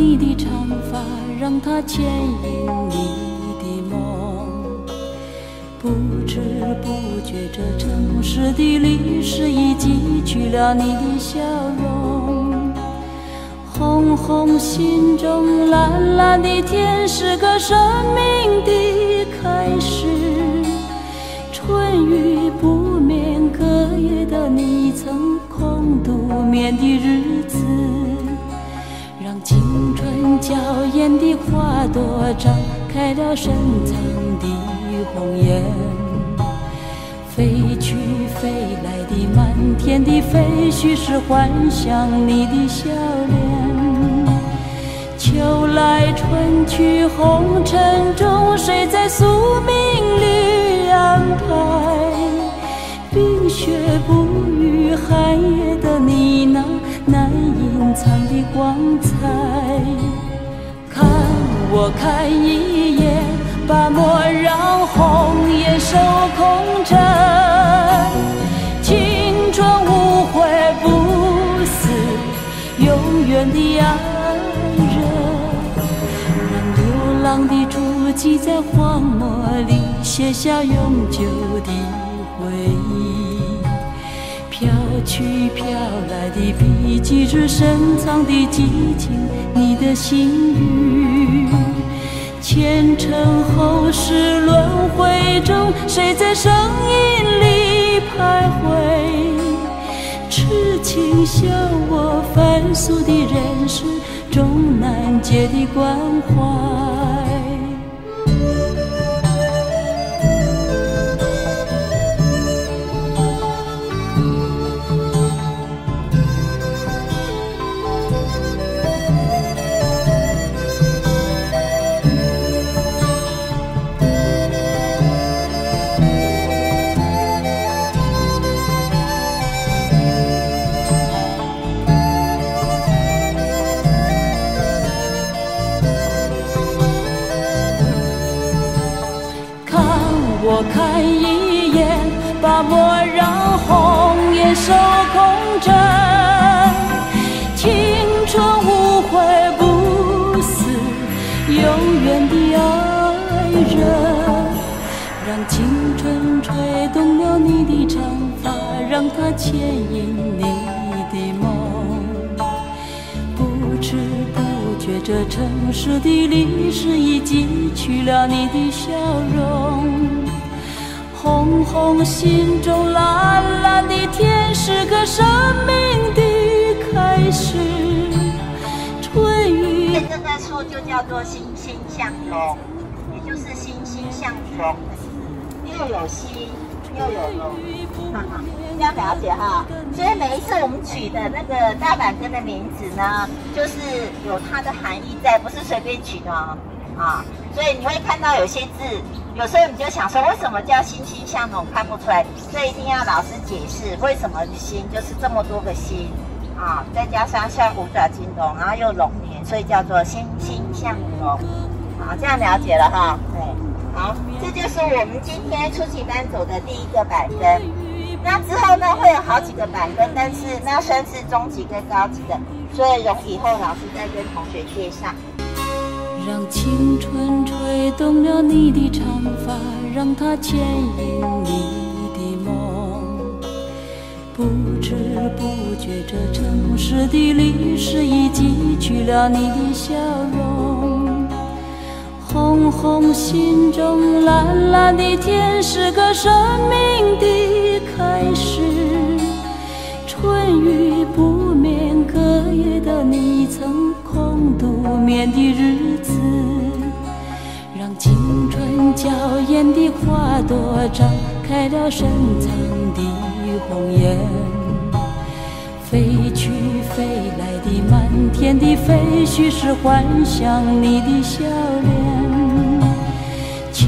你的长发，让它牵引你的梦。不知不觉，这城市的历史已记取了你的笑容。红红心中，蓝蓝的天，是个生命的开始。春雨不眠，隔夜的你曾空独眠的日娇艳的花朵张开了深藏的红颜。飞去飞来的满天的飞絮，是幻想你的笑脸。秋来春去红尘中，谁在宿命里安排？冰雪不语，寒夜的你那难隐藏的光彩。我看一眼，把莫让红颜守空枕。青春无悔不死，永远的爱人，让流。浪的足迹在荒漠里写下永久的回忆，去飘来的笔迹是深藏的激情，你的心语。前尘后世轮回中，谁在声音里徘徊？痴情笑我凡俗的人世。终难解的关怀。让青春吹动了你的长发，让它牵引你的梦。不知不觉，这城市的历史已记取了你的笑容。红红心中，蓝蓝的天，是个生命的开始。春雨。这棵树就叫做欣欣向荣，也就是欣欣向荣，又有欣又有荣，这样了解哈。所以每一次我们取的那个大板根的名字呢，就是有它的含义在，不是随便取的啊。所以你会看到有些字。有时候你就想说，为什么叫欣欣向荣？看不出来，所以一定要老师解释为什么心就是这么多个心啊，再加上像五爪金龙，然后又龙年，所以叫做欣欣向荣。好，这样了解了哈。对，好，这就是我们今天初级班走的第一个板分。那之后呢，会有好几个板分，但是那算是中级跟高级的，所以容以后老师再跟同学介绍。让青春吹动了你的长发，让它牵引你的梦。不知不觉，这城市的历史已记取了你的笑容。红心中，蓝蓝的天，是个生命的开始。春雨不眠，隔夜的你曾空独眠的日子，让青春娇艳的花朵张开了深藏的红颜。飞去飞来的满天的飞絮，是幻想你的笑脸。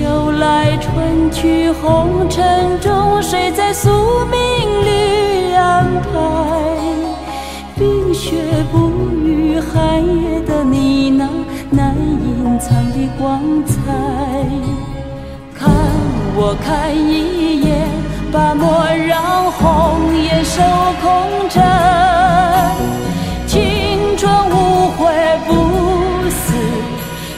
秋来春去红尘中谁在宿命里安排？冰雪不语寒夜的你那难隐藏的光彩。看我看一眼吧莫让红颜守空枕青春无悔不死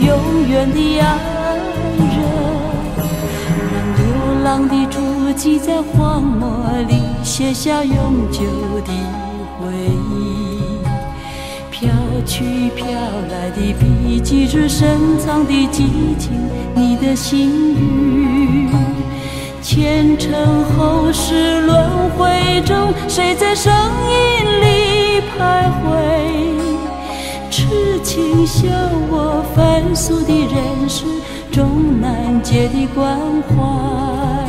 永远的爱浪的足迹在荒漠里写下永久的回忆。飘去飘来的笔迹，是深藏的激情，你的心语。前尘后世轮回中，谁在声音里徘徊？痴情笑我凡俗的人世，终难解的关怀。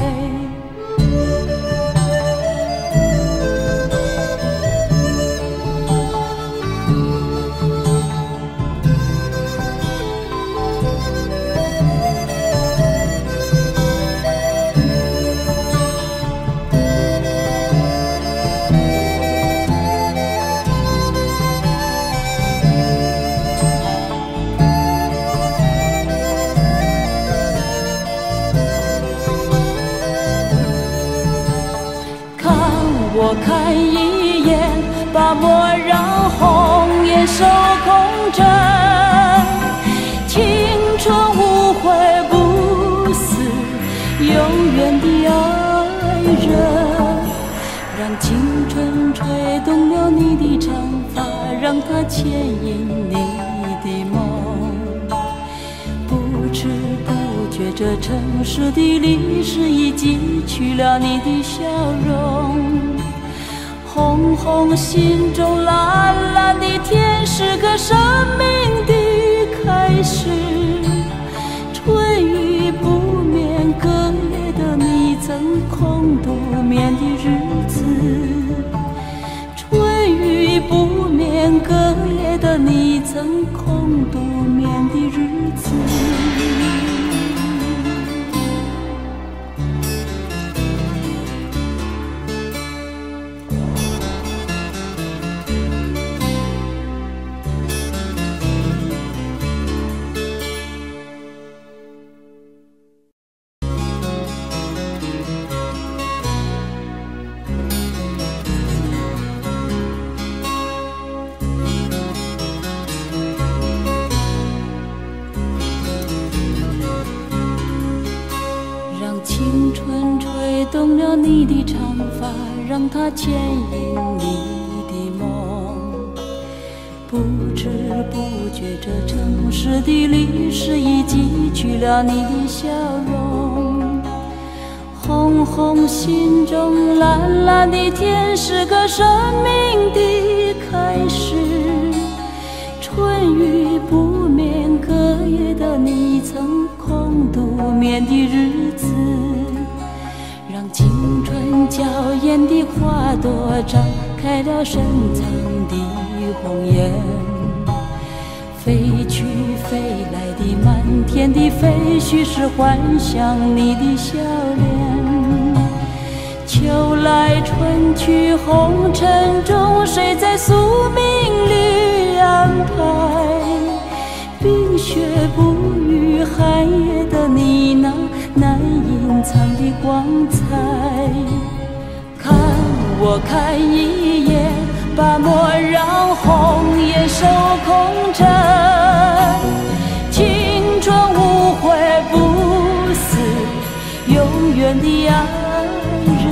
莫让红颜守空枕。青春无悔不死，永远的爱人。让青春吹动了你的长发，让它牵引你的梦。不知不觉，这城市的历史已记取了你的笑容。红红心中，蓝蓝的天是个生命的开始。春雨不眠，隔夜的你曾空独眠的日子。春雨不眠，隔夜的你曾空独动了你的长发，让它牵引你的梦。不知不觉，这城市的历史已记取了你的笑容。红红心中，蓝蓝的天是个生命的开始。春雨不眠，隔夜的你曾空独眠的日子。青春娇艳的花朵，张开了深藏的红颜。飞去飞来的满天的飞絮，是幻想你的笑脸。秋来春去红尘中，谁在宿命里安排？冰雪不语，寒夜的你那难隐藏的光彩。开看我看一眼，把莫让红颜守空枕。青春无悔不死，永远的爱人。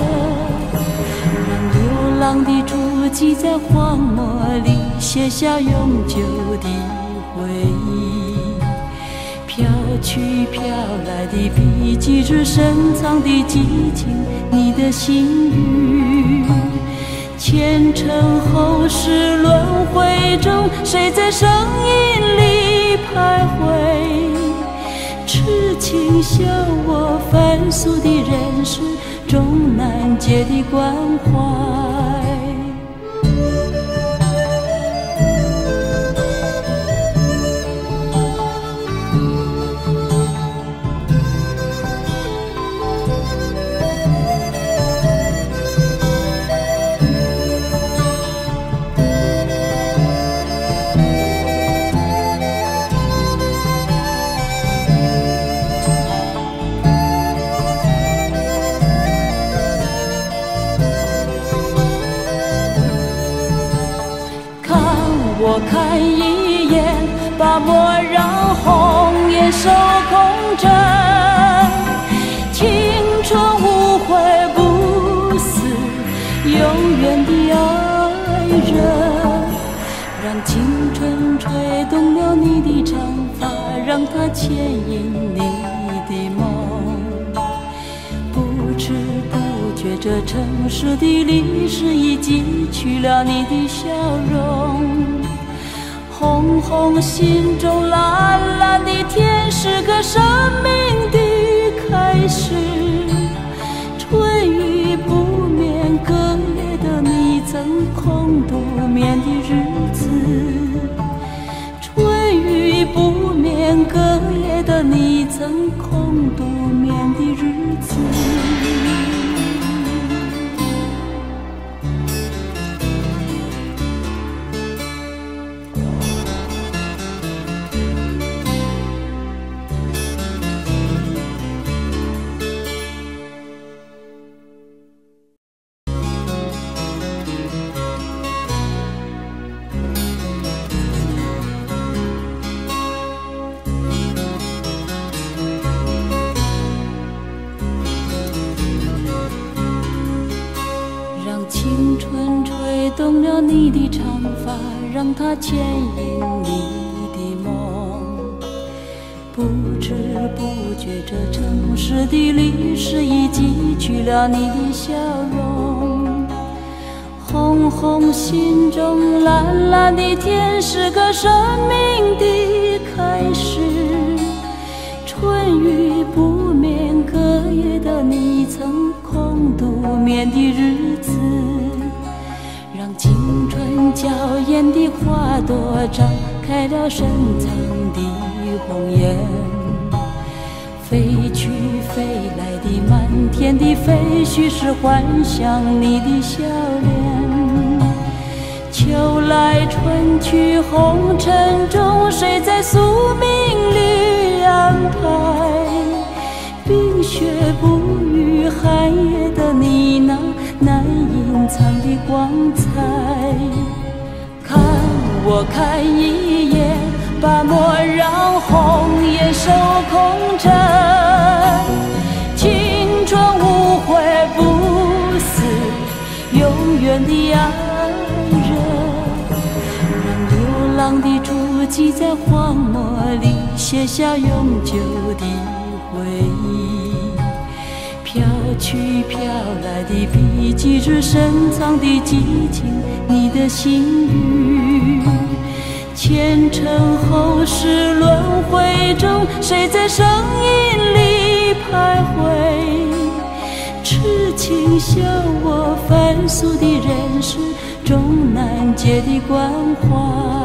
让流浪的足迹在荒漠里写下永久的回忆。飘去飘来的笔迹，是深藏的激情，你的心语。前尘后世轮回中，谁在声音里徘徊？痴情笑我凡俗的人世，终难解的关怀。莫让红颜守空枕。青春无悔不死，永远的爱人。让青春吹动了你的长发，让它牵引你的梦。不知不觉，这城市的历史已记取了你的笑容。红红心中，蓝蓝的天，是个生命的开始。春雨不眠，隔夜的你曾空独眠的日子。春雨不眠，隔夜的你曾你的长发，让它牵引你的梦。不知不觉，这城市的历史已记取了你的笑容。红红心中，蓝蓝的天，是个生命的开始。春雨不眠，隔夜的你曾空独眠的日子，青春娇艳的花朵张开了深藏的红颜。飞去飞来的满天的飞絮，是幻想你的笑脸。秋来春去红尘中，谁在宿命里安排？冰雪不语，寒夜的你那隐藏的光彩。看我看一眼，把莫让红颜守空枕。青春无悔不死，永远的爱人。让流浪的足迹在荒漠里写下永久的回忆。去飘来的笔迹，是深藏的激情，你的心语。前尘后世轮回中，谁在声音里徘徊？痴情笑我凡俗的人世终难解的关怀。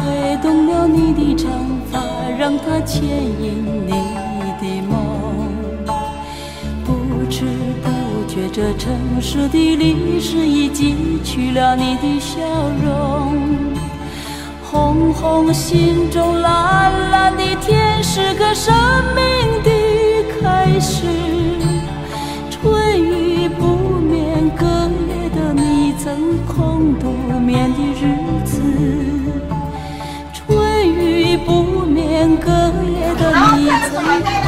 吹动了你的长发，让它牵引你的梦。不知不觉，这城市的历史已记取了你的笑容。红红心中，蓝蓝的天，是个生命的开始。春雨不眠，隔夜的你曾空独眠的日不眠，隔夜的你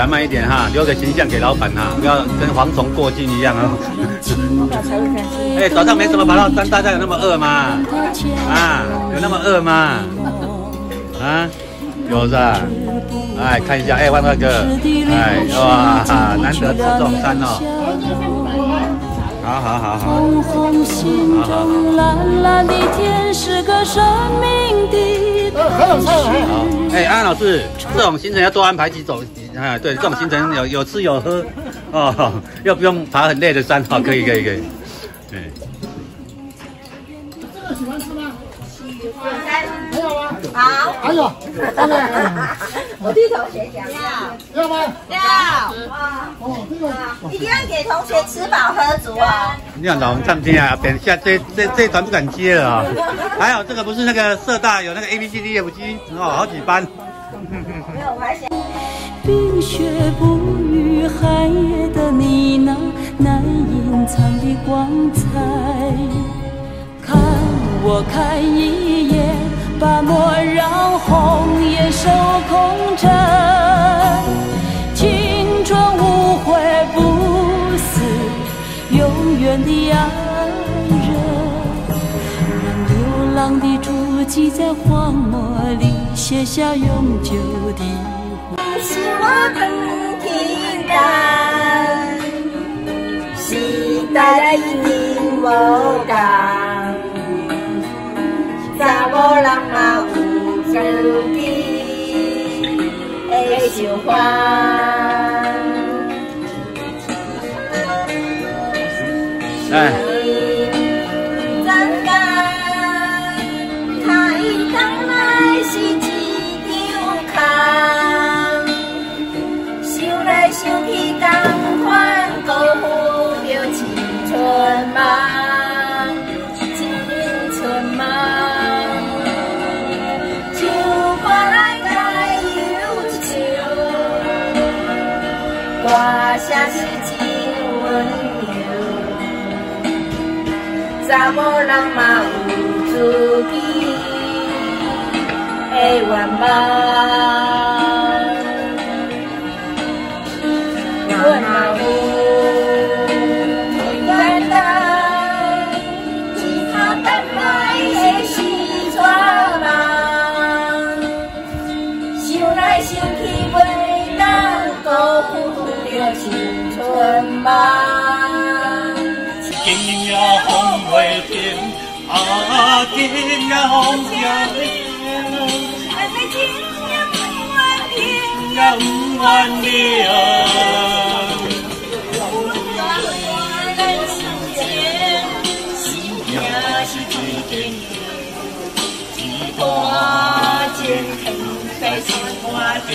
夹慢一点哈，留个形象给老板哈，不要跟蝗虫过境一样啊。哎，早上没什么爬到山，大家有那么饿吗？啊，有那么饿吗？啊，有是吧？哎，看一下，哎，万大哥，哎，哇，难得吃这种山哦。好好好好。红红心中蓝蓝的天是个生命的。哎，安老师，这种行程要多安排几种。哎，对，这种行程有有吃有喝，哦，又不用爬很累的山，好，可以可以可以。对。这个喜欢吃吗？喜欢。还有吗？好。还有。我替同学讲要。要吗？要。哦，一定要给同学吃饱喝足哦。你看老王唱听啊，等一下这这这团不敢接了啊。还有这个不是那个社大有那个 A B C D F G 哦，好几班。没有，我还想。冰雪不语，寒夜的你那难隐藏的光彩。看我看一眼，把莫让红颜守空枕。青春无悔不死，永远的爱人。让流浪的足迹在荒漠里写下永久的。是我更平淡，时代已经无同，查某人嘛有自己的想法。哎。查某人嘛有自己的愿望，我风未停，啊，今夜风未停，今夜不愿停，也不愿停。我人世间，也是一点一段情，在心花间，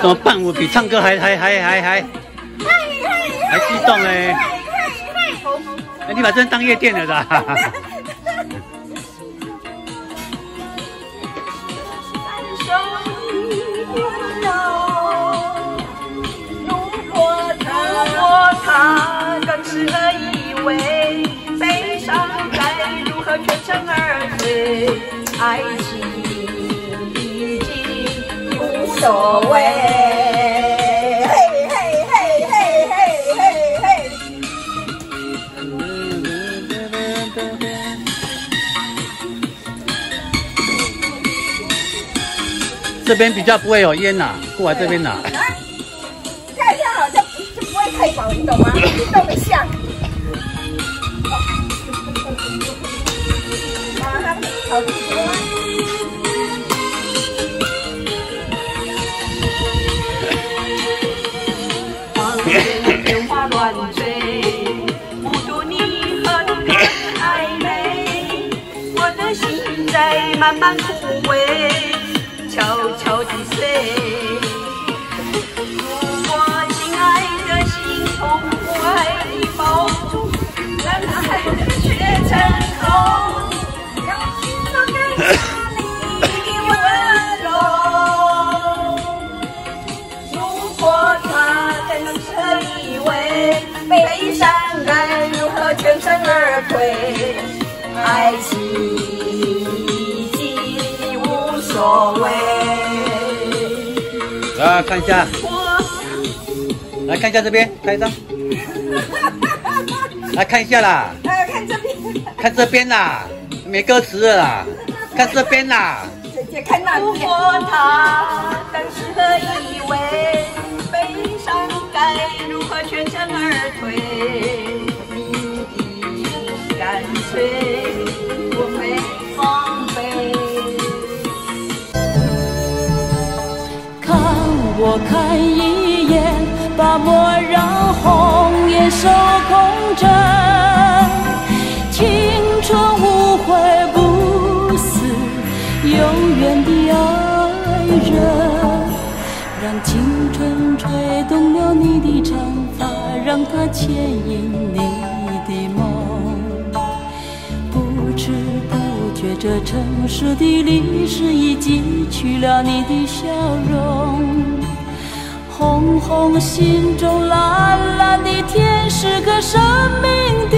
怎么伴舞比唱歌还 还还还还还激动嘞？哎，你把这当夜店了是吧？如果他更是以为悲伤该如何全身而退？爱情。所谓，嘿嘿嘿嘿嘿嘿嘿。这边比较不会有烟呐，过来这边呐。看一下，好像就不会太饱，你懂吗？动的像。啊，好，好。慢慢哭。看一下，来看一下这边，看一张。来看一下啦。来看这边。看这边啦，没歌词了啦。看这边啦。姐姐看那边。他当时何以为？悲伤该如何全身而退？你的干脆，我看一眼，把莫让红颜守空枕。青春无悔不死，永远的爱人。让青春吹动了你的长发，让它牵引你的梦。不知不觉，这城市的历史已记取了你的笑容。红红心中，蓝蓝的天，是个生命的